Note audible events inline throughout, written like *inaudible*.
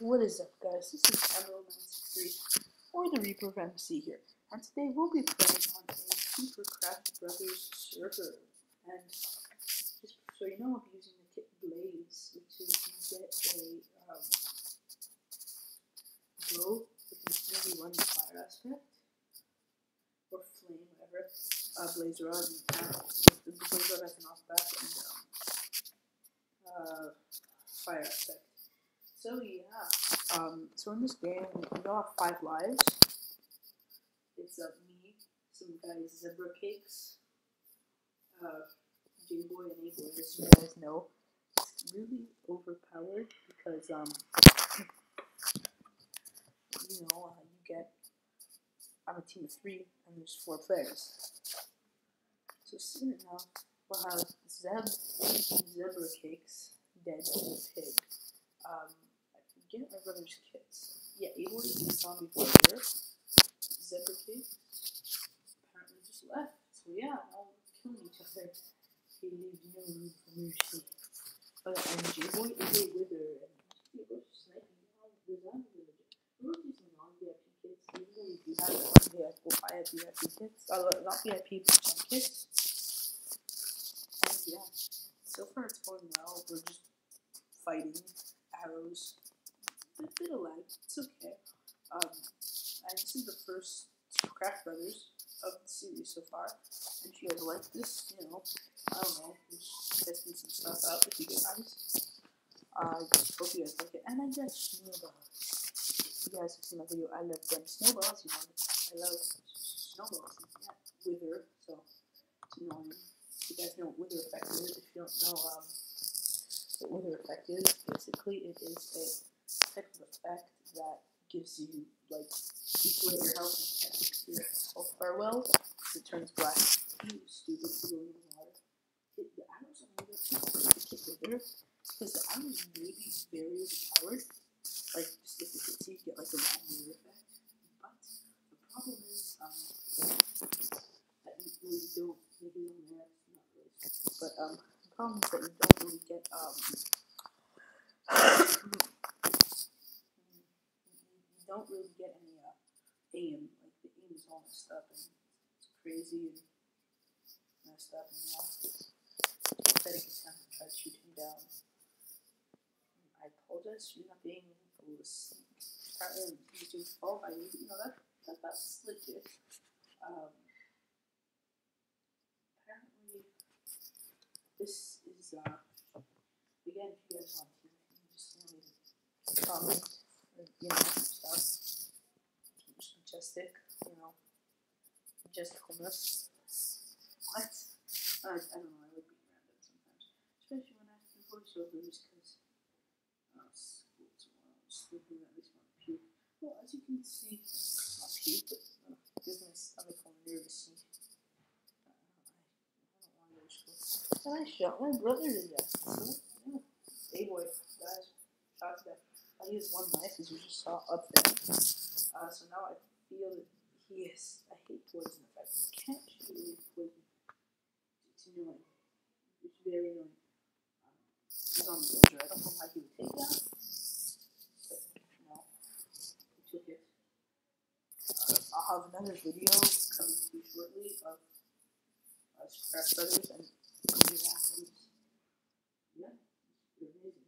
What is up, guys? This is Emerald963 or the Reaper of MC here, and today we'll be playing on a Super Craft Brothers server. And just so you know, I'm using the kit Blaze, which is you get a um, glow with easy one fire aspect or flame, whatever. Uh, Blaze rod and uh, the Blaze rod has an off back and um, uh, fire aspect. So yeah, um, so in this game we all have five lives. It's uh, me, some guys Zebra Cakes, uh, J-Boy and A-Boy, as you guys know. It's really overpowered because um, you know, uh, you get. I'm a team of three, and there's four players. So soon enough, we'll have Zeb, Zebra Cakes, Dead Pig. Um, get my brother's kits. Yeah, Able is the zombie warrior. Zebra Kid apparently just left. So yeah, all killing each other. He leaves no room for mercy. But and J-Boy is a wither and the zombie. Even if you have VIP, have VIP kits. Uh, not VIP, but kits. And yeah, so far it's going well. We're just fighting arrows a bit of lag. It's okay. Um, and this is the first Craft Brothers of the series so far. And if you guys like this, you know, I don't know, just testing some stuff out with you guys. I uh, hope you guys like it. And I got snowballs. You guys have seen my video. I love them snowballs. You know, I love snowballs. Yeah, wither. So it's annoying. You guys know what wither effect is. If you don't know um, what wither effect is, basically it is a type of effect that gives you like equal your health and your health well. It turns black. You stupid go in the water. It, the arrows because the arrows may be very overpowered. Like just if you see, you get like a long mirror effect. But the problem is um that you really don't maybe on there, not really. But um the problem is that you don't really get um *coughs* don't really get any uh, aim. Like the aim is all messed up and it's crazy and messed up. And yeah, pathetic attempt to try to shoot him down. I apologize for not being able. Apparently, he's doing fall by you. Know that, that that's legit. Um, apparently, this is uh. Again, if you guys want to, you just you know, comment, you know stuff. Majestic, you know, majesticalness. What? I, I don't know, I would be random sometimes. Especially when I have to do voiceovers, because uh, school tomorrow, sleeping at least want to puke. Well, as you can see, not puke, but uh, gives my stomach all nervous. Uh, I, I don't want to go to school. And I shot my brother to death. So, yeah. Hey boy, guys, shot to death. I used one knife as you just saw up there. Uh, so now I feel that he is. I hate poison effects. I can't shoot poison. It's annoying. It's very annoying. Um, he's on the. I don't know how he would take that. But no, he took it. Uh, I'll have another video coming to you shortly of uh, Scrap Brothers and. Yeah, it's amazing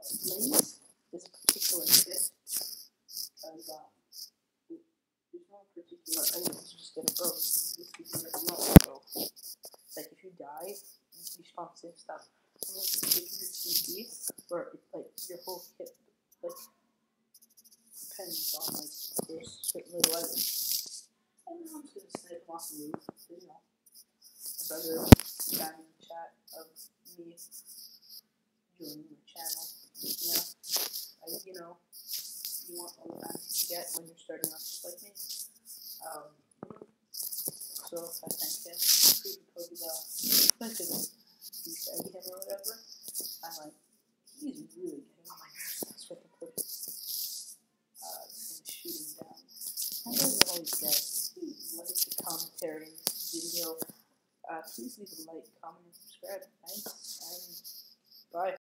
This particular kit because um, there's no particular you just get a get a bow. Like if you die, you spawn same stuff. You take your TP, where it, like your whole kit like depends on like there's certain little items. And I'm just gonna them off the roof, you know. Brother spamming chat of me joining I, you know, you want all the time you get when you're starting off just like me. Um, so I thank him. Creepy especially the Shaggy him or whatever. I'm like, he's really getting on my nerves. That's what the put uh, him down. I love all these guys. Please like the commentary video. Uh, please leave a like, comment, and subscribe. Thanks, and.